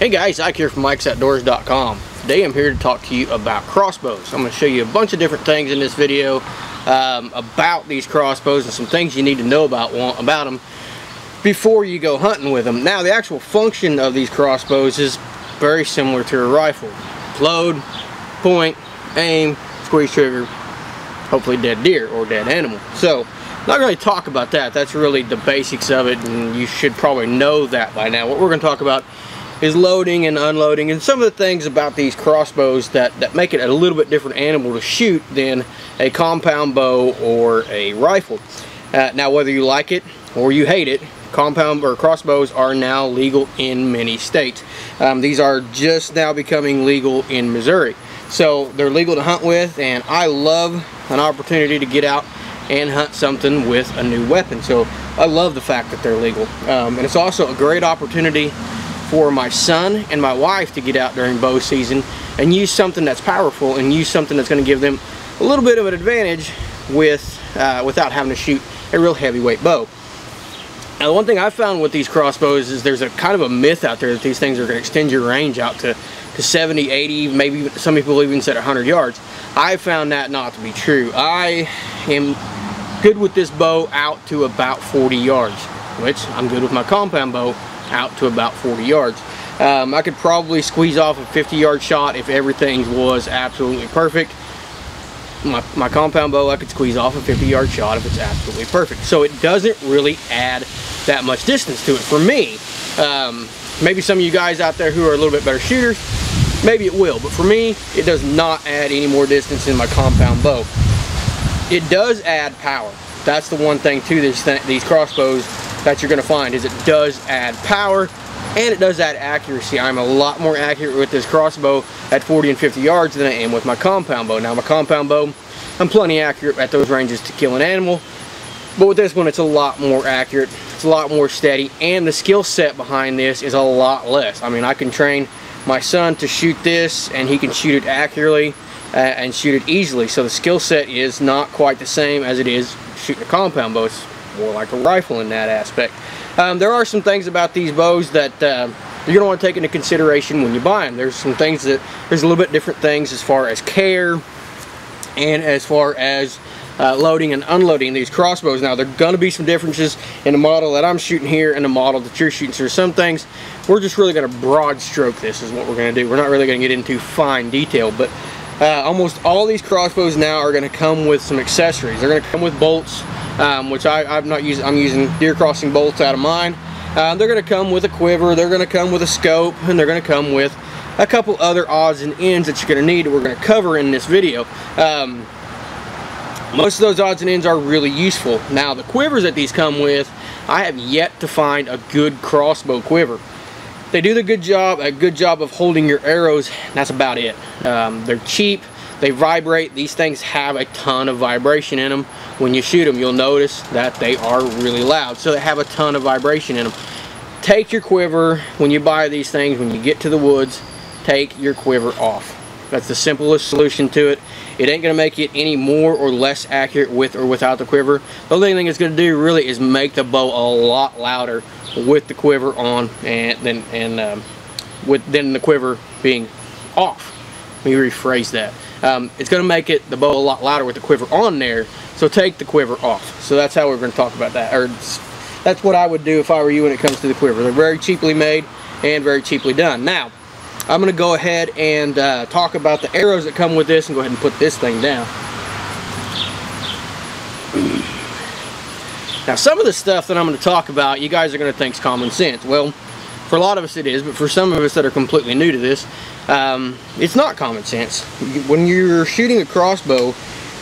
Hey guys, Ike here from Ike'sOutdoors.com. Today I'm here to talk to you about crossbows. I'm going to show you a bunch of different things in this video um, about these crossbows and some things you need to know about, about them before you go hunting with them. Now the actual function of these crossbows is very similar to a rifle. Load, point, aim, squeeze trigger, hopefully dead deer or dead animal. So not going to talk about that. That's really the basics of it and you should probably know that by now. What we're going to talk about is loading and unloading and some of the things about these crossbows that, that make it a little bit different animal to shoot than a compound bow or a rifle. Uh, now whether you like it or you hate it, compound or crossbows are now legal in many states. Um, these are just now becoming legal in Missouri. So they're legal to hunt with and I love an opportunity to get out and hunt something with a new weapon. So I love the fact that they're legal. Um, and it's also a great opportunity for my son and my wife to get out during bow season and use something that's powerful and use something that's going to give them a little bit of an advantage with uh, without having to shoot a real heavyweight bow. Now the one thing I found with these crossbows is there's a kind of a myth out there that these things are going to extend your range out to, to 70, 80, maybe some people even said 100 yards. I found that not to be true. I am good with this bow out to about 40 yards, which I'm good with my compound bow out to about 40 yards. Um, I could probably squeeze off a 50 yard shot if everything was absolutely perfect. My, my compound bow, I could squeeze off a 50 yard shot if it's absolutely perfect. So it doesn't really add that much distance to it for me. Um, maybe some of you guys out there who are a little bit better shooters, maybe it will, but for me, it does not add any more distance in my compound bow. It does add power. That's the one thing to these, th these crossbows that you're going to find is it does add power and it does add accuracy. I'm a lot more accurate with this crossbow at 40 and 50 yards than I am with my compound bow. Now my compound bow, I'm plenty accurate at those ranges to kill an animal, but with this one it's a lot more accurate, it's a lot more steady, and the skill set behind this is a lot less. I mean I can train my son to shoot this and he can shoot it accurately uh, and shoot it easily. So the skill set is not quite the same as it is shooting a compound bow. It's more like a rifle in that aspect. Um, there are some things about these bows that uh, you're going to want to take into consideration when you buy them. There's some things that, there's a little bit different things as far as care and as far as uh, loading and unloading these crossbows. Now, there are going to be some differences in the model that I'm shooting here and the model that you're shooting. So some things, we're just really going to broad stroke this is what we're going to do. We're not really going to get into fine detail, but uh, almost all these crossbows now are going to come with some accessories. They're going to come with bolts, um, which I, am not using. I'm using deer crossing bolts out of mine. Uh, they're going to come with a quiver. They're going to come with a scope, and they're going to come with a couple other odds and ends that you're going to need we're going to cover in this video. Um, most of those odds and ends are really useful. Now the quivers that these come with, I have yet to find a good crossbow quiver. They do the good job, a good job of holding your arrows. That's about it. Um, they're cheap. They vibrate. These things have a ton of vibration in them. When you shoot them, you'll notice that they are really loud. So they have a ton of vibration in them. Take your quiver, when you buy these things, when you get to the woods, take your quiver off. That's the simplest solution to it. It ain't going to make it any more or less accurate with or without the quiver. The only thing it's going to do really is make the bow a lot louder with the quiver on and then and um, with then the quiver being off. Let me rephrase that. Um, it's going to make it the bow a lot louder with the quiver on there. So take the quiver off. So that's how we're going to talk about that. Or that's what I would do if I were you when it comes to the quiver. They're very cheaply made and very cheaply done. Now, I'm going to go ahead and uh, talk about the arrows that come with this and go ahead and put this thing down. Now some of the stuff that I'm going to talk about, you guys are going to think is common sense. Well, for a lot of us it is, but for some of us that are completely new to this, um, it's not common sense. When you're shooting a crossbow,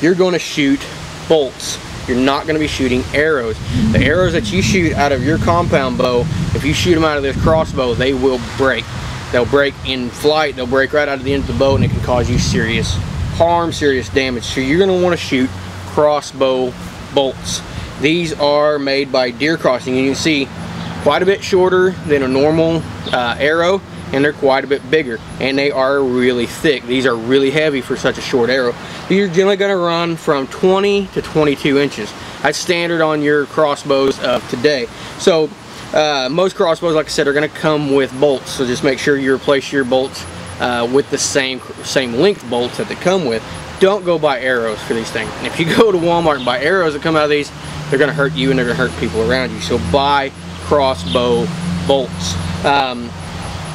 you're going to shoot bolts. You're not going to be shooting arrows. The arrows that you shoot out of your compound bow, if you shoot them out of this crossbow, they will break. They'll break in flight, they'll break right out of the end of the bow, and it can cause you serious harm, serious damage. So you're going to want to shoot crossbow bolts. These are made by Deer Crossing you can see quite a bit shorter than a normal uh, arrow and they're quite a bit bigger and they are really thick. These are really heavy for such a short arrow. These are generally going to run from 20 to 22 inches. That's standard on your crossbows of today. So uh, most crossbows, like I said, are going to come with bolts. So just make sure you replace your bolts uh, with the same same length bolts that they come with. Don't go buy arrows for these things. If you go to Walmart and buy arrows that come out of these, they're going to hurt you and they're going to hurt people around you. So buy crossbow bolts. Um,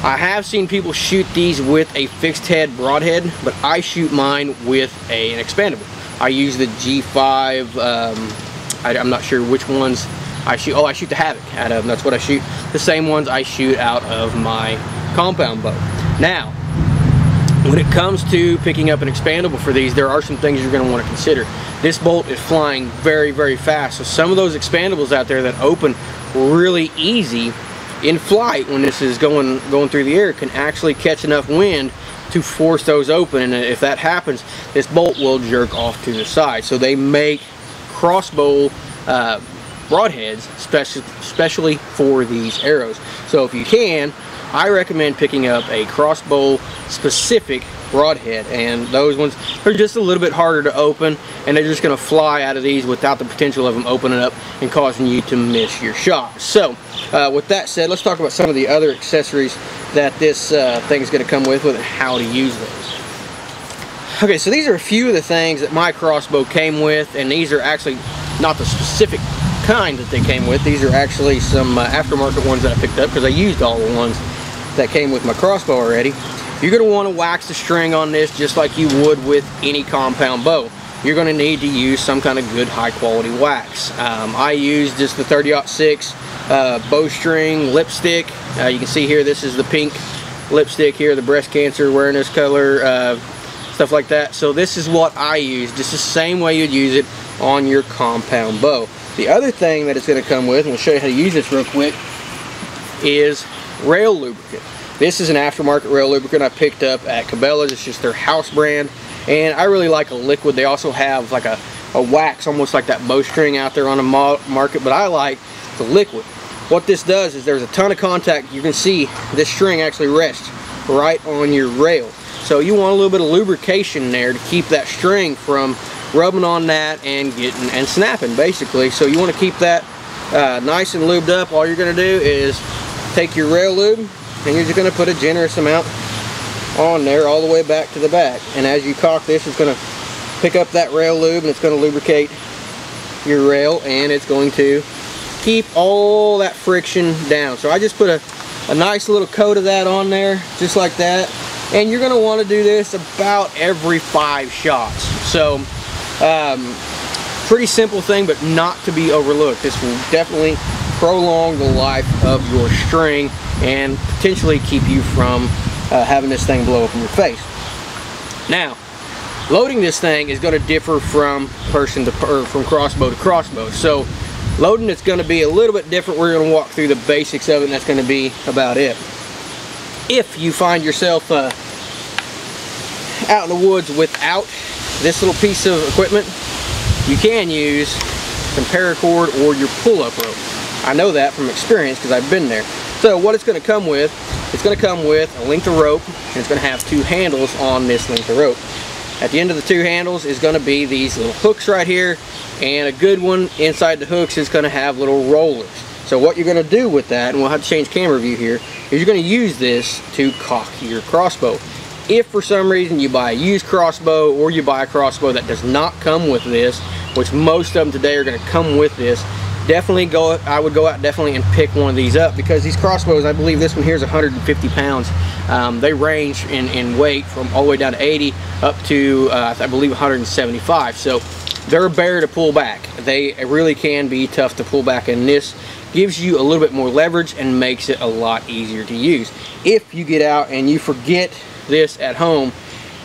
I have seen people shoot these with a fixed head broadhead, but I shoot mine with a, an expandable. I use the G5, um, I, am not sure which ones I shoot. Oh, I shoot the Havoc out of, them. that's what I shoot. The same ones I shoot out of my compound bow. Now, when it comes to picking up an expandable for these, there are some things you're going to want to consider. This bolt is flying very, very fast. So some of those expandables out there that open really easy in flight when this is going going through the air can actually catch enough wind to force those open. And if that happens this bolt will jerk off to the side. So they make crossbow uh, broadheads special, especially for these arrows. So if you can I recommend picking up a crossbow specific broadhead and those ones are just a little bit harder to open and they're just going to fly out of these without the potential of them opening up and causing you to miss your shot. So uh, with that said let's talk about some of the other accessories that this uh, thing is going to come with with and how to use those. Okay so these are a few of the things that my crossbow came with and these are actually not the specific kind that they came with. These are actually some uh, aftermarket ones that I picked up because I used all the ones that came with my crossbow already. You're going to want to wax the string on this just like you would with any compound bow. You're going to need to use some kind of good high quality wax. Um, I use just the 30-06 uh, bowstring lipstick. Uh, you can see here this is the pink lipstick here, the breast cancer awareness color, uh, stuff like that. So this is what I use, just the same way you'd use it on your compound bow. The other thing that it's going to come with, and we'll show you how to use this real quick, is rail lubricant. This is an aftermarket rail lubricant I picked up at Cabela's. It's just their house brand. And I really like a liquid. They also have like a, a wax, almost like that bowstring out there on the market. But I like the liquid. What this does is there's a ton of contact. You can see this string actually rests right on your rail. So you want a little bit of lubrication there to keep that string from rubbing on that and getting and snapping basically. So you want to keep that uh, nice and lubed up. All you're going to do is take your rail lube and you're just going to put a generous amount on there all the way back to the back. And as you cock this it's going to pick up that rail lube and it's going to lubricate your rail and it's going to keep all that friction down. So I just put a, a nice little coat of that on there just like that. And you're going to want to do this about every five shots. So um, pretty simple thing but not to be overlooked. This will definitely prolong the life of your string and potentially keep you from uh, having this thing blow up in your face. Now, loading this thing is going to differ from person to or from crossbow to crossbow. So loading it's going to be a little bit different. We're going to walk through the basics of it and that's going to be about it. If you find yourself uh, out in the woods without this little piece of equipment, you can use some paracord or your pull-up rope. I know that from experience because I've been there. So what it's going to come with, it's going to come with a length of rope and it's going to have two handles on this length of rope. At the end of the two handles is going to be these little hooks right here and a good one inside the hooks is going to have little rollers. So what you're going to do with that, and we'll have to change camera view here, is you're going to use this to cock your crossbow. If for some reason you buy a used crossbow or you buy a crossbow that does not come with this, which most of them today are going to come with this, definitely go I would go out definitely and pick one of these up because these crossbows I believe this one here is 150 pounds. Um, they range in, in weight from all the way down to 80 up to uh, I believe 175 so they're a bear to pull back. They really can be tough to pull back and this gives you a little bit more leverage and makes it a lot easier to use. If you get out and you forget this at home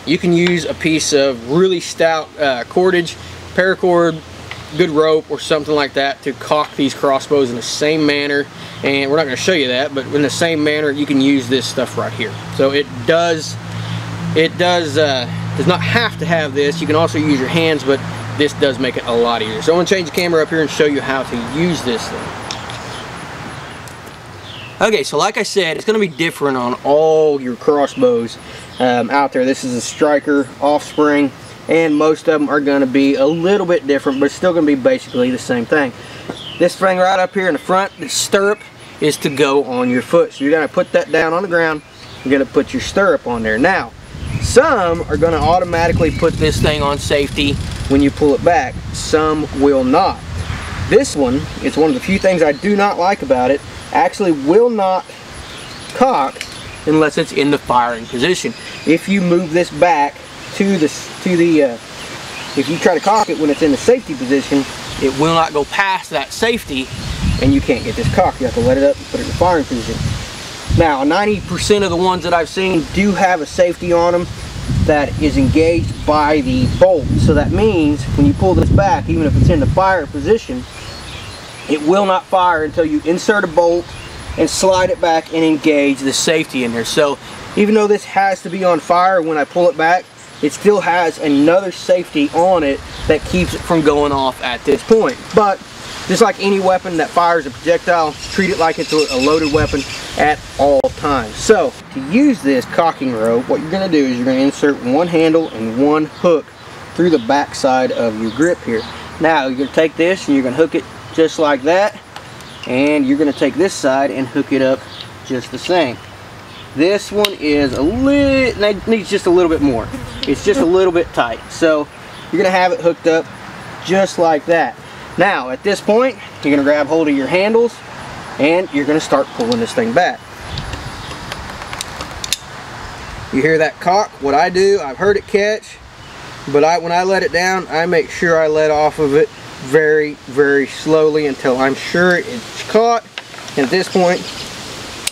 you can use a piece of really stout uh, cordage paracord good rope or something like that to cock these crossbows in the same manner. And we're not going to show you that but in the same manner you can use this stuff right here. So it does it does uh, does not have to have this. You can also use your hands but this does make it a lot easier. So I'm going to change the camera up here and show you how to use this thing. Okay so like I said it's going to be different on all your crossbows um, out there. This is a striker offspring and most of them are going to be a little bit different but still going to be basically the same thing this thing right up here in the front the stirrup is to go on your foot. So you're gonna put that down on the ground. You're gonna put your stirrup on there. Now, some are gonna automatically put this thing on safety when you pull it back. Some will not. This one, it's one of the few things I do not like about it, actually will not cock unless it's in the firing position. If you move this back to the, to the uh, if you try to cock it when it's in the safety position, it will not go past that safety and you can't get this cock. You have to let it up and put it in the firing position. Now, 90% of the ones that I've seen do have a safety on them that is engaged by the bolt. So that means when you pull this back, even if it's in the fire position, it will not fire until you insert a bolt and slide it back and engage the safety in there. So even though this has to be on fire when I pull it back, it still has another safety on it that keeps it from going off at this point. But just like any weapon that fires a projectile, treat it like it's a loaded weapon at all times. So to use this cocking rope, what you're gonna do is you're gonna insert one handle and one hook through the back side of your grip here. Now you're gonna take this and you're gonna hook it just like that. And you're gonna take this side and hook it up just the same. This one is a little, needs just a little bit more. It's just a little bit tight. So you're gonna have it hooked up just like that. Now, at this point, you're gonna grab hold of your handles and you're gonna start pulling this thing back. You hear that cock? What I do, I've heard it catch, but I, when I let it down, I make sure I let off of it very, very slowly until I'm sure it's caught. And at this point,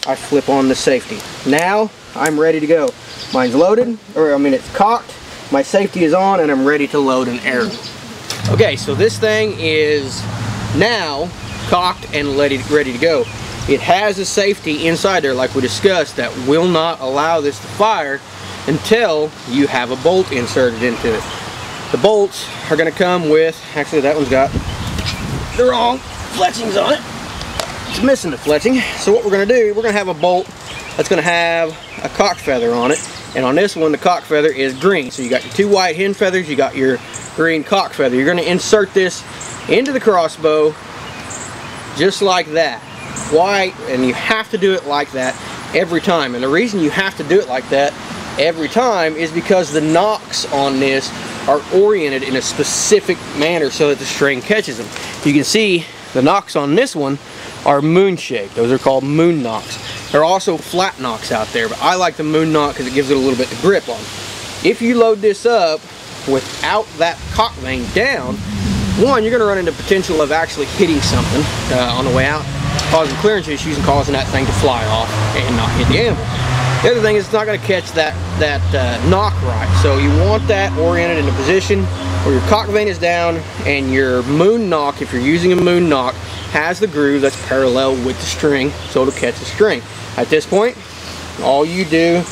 I flip on the safety. Now, I'm ready to go. Mine's loaded, or I mean it's cocked, my safety is on, and I'm ready to load an arrow. Okay, so this thing is now cocked and ready, ready to go. It has a safety inside there, like we discussed, that will not allow this to fire until you have a bolt inserted into it. The bolts are going to come with, actually that one's got the wrong fletchings on it. It's missing the fletching. So what we're going to do, we're going to have a bolt that's going to have a cock feather on it. And on this one, the cock feather is green. So you got your two white hen feathers, you got your green cock feather. You're going to insert this into the crossbow just like that. White, And you have to do it like that every time. And the reason you have to do it like that every time is because the nocks on this are oriented in a specific manner so that the string catches them. You can see the nocks on this one are moon shaped. Those are called moon nocks. There are also flat nocks out there, but I like the moon nock because it gives it a little bit of grip on. If you load this up without that cock vane down, one, you're going to run into potential of actually hitting something uh, on the way out, causing clearance issues and causing that thing to fly off and not hit the animal. The other thing is it's not going to catch that, that uh, nock right. So you want that oriented in a position where your cock vane is down and your moon nock, if you're using a moon nock, has the groove that's parallel with the string so it'll catch the string. At this point, all you do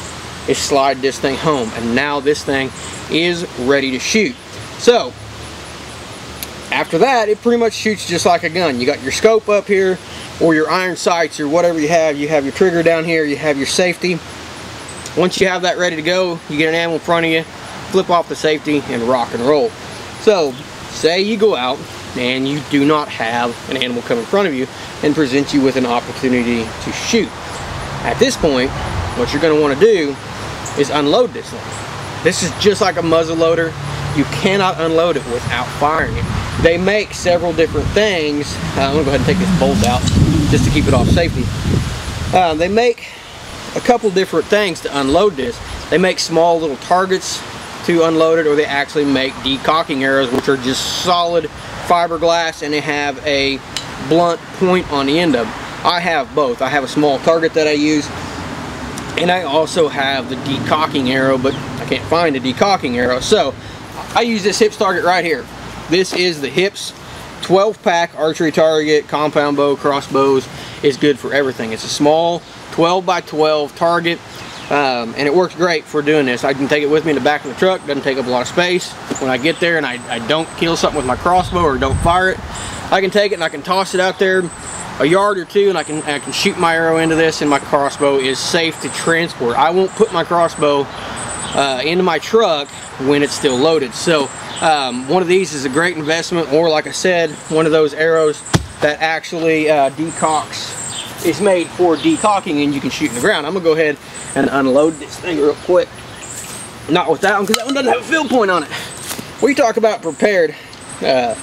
is slide this thing home and now this thing is ready to shoot. So, after that, it pretty much shoots just like a gun. You got your scope up here or your iron sights or whatever you have. You have your trigger down here, you have your safety. Once you have that ready to go, you get an animal in front of you, flip off the safety and rock and roll. So, say you go out and you do not have an animal come in front of you and present you with an opportunity to shoot. At this point, what you're going to want to do is unload this thing. This is just like a muzzle loader. You cannot unload it without firing it. They make several different things. Uh, I'm to go ahead and take this bolt out just to keep it off safety. Uh, they make a couple different things to unload this. They make small little targets to unload it or they actually make decocking arrows which are just solid fiberglass and they have a blunt point on the end of them. I have both. I have a small target that I use and I also have the decocking arrow but I can't find a decocking arrow so I use this hips target right here. This is the hips 12 pack archery target, compound bow, crossbows is good for everything. It's a small 12 by 12 target um, and it works great for doing this. I can take it with me in the back of the truck, doesn't take up a lot of space. When I get there and I, I don't kill something with my crossbow or don't fire it, I can take it and I can toss it out there a yard or two and I can, I can shoot my arrow into this and my crossbow is safe to transport. I won't put my crossbow uh, into my truck when it's still loaded. So um, one of these is a great investment or like I said, one of those arrows that actually uh, decocks is made for decocking and you can shoot in the ground. I'm gonna go ahead and unload this thing real quick. Not with that one, because that one doesn't have a field point on it. We talk about prepared. Uh,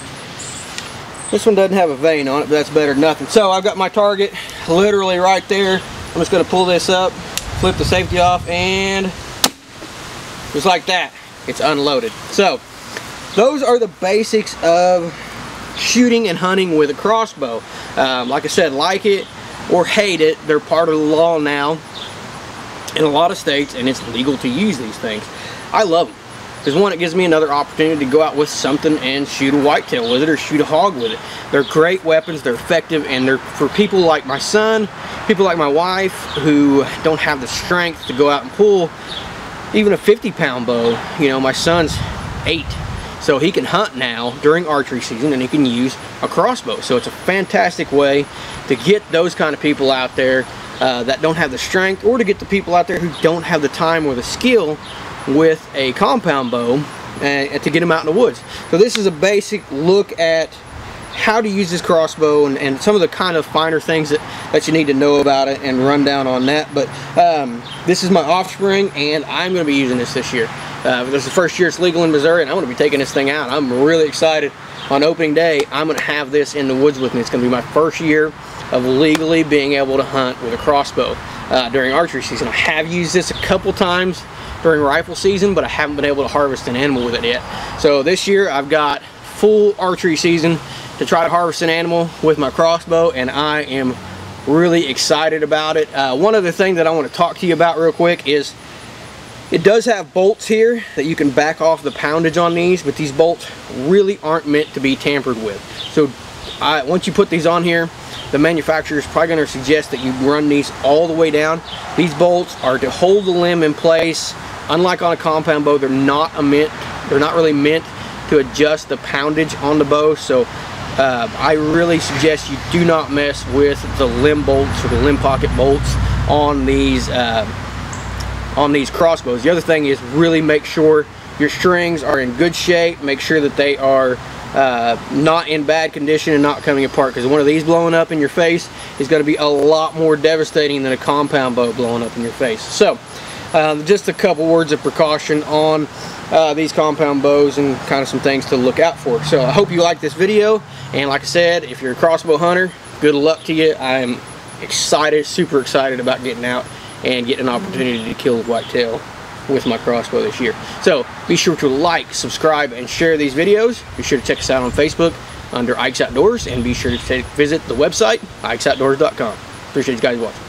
this one doesn't have a vane on it, but that's better than nothing. So I've got my target literally right there. I'm just gonna pull this up, flip the safety off, and just like that, it's unloaded. So those are the basics of shooting and hunting with a crossbow. Um, like I said, like it or hate it, they're part of the law now in a lot of states and it's legal to use these things. I love them. Because one, it gives me another opportunity to go out with something and shoot a whitetail with it or shoot a hog with it. They're great weapons, they're effective, and they're for people like my son, people like my wife who don't have the strength to go out and pull even a 50 pound bow. You know, my son's eight so he can hunt now during archery season and he can use a crossbow. So it's a fantastic way to get those kind of people out there uh, that don't have the strength or to get the people out there who don't have the time or the skill with a compound bow and, and to get them out in the woods. So this is a basic look at how to use this crossbow and, and, some of the kind of finer things that, that you need to know about it and run down on that. But um, this is my offspring and I'm going to be using this this year. Uh, this is the first year it's legal in Missouri and I'm going to be taking this thing out. I'm really excited. On opening day, I'm going to have this in the woods with me. It's going to be my first year of legally being able to hunt with a crossbow uh, during archery season. I have used this a couple times during rifle season, but I haven't been able to harvest an animal with it yet. So this year I've got full archery season to try to harvest an animal with my crossbow and I am really excited about it. Uh, one other thing that I want to talk to you about real quick is it does have bolts here that you can back off the poundage on these, but these bolts really aren't meant to be tampered with. So I, once you put these on here, the manufacturer is probably going to suggest that you run these all the way down. These bolts are to hold the limb in place. Unlike on a compound bow, they're not a meant, they're not really meant to adjust the poundage on the bow. So uh, I really suggest you do not mess with the limb bolts or the limb pocket bolts on these uh, on these crossbows. The other thing is really make sure your strings are in good shape. Make sure that they are uh, not in bad condition and not coming apart because one of these blowing up in your face is going to be a lot more devastating than a compound bow blowing up in your face. So uh, just a couple words of precaution on uh, these compound bows and kind of some things to look out for. So I hope you like this video and like I said if you're a crossbow hunter good luck to you. I'm excited, super excited about getting out and get an opportunity to kill whitetail with my crossbow this year. So be sure to like, subscribe, and share these videos. Be sure to check us out on Facebook under Ike's Outdoors and be sure to visit the website, ikesoutdoors.com. Appreciate you guys watching.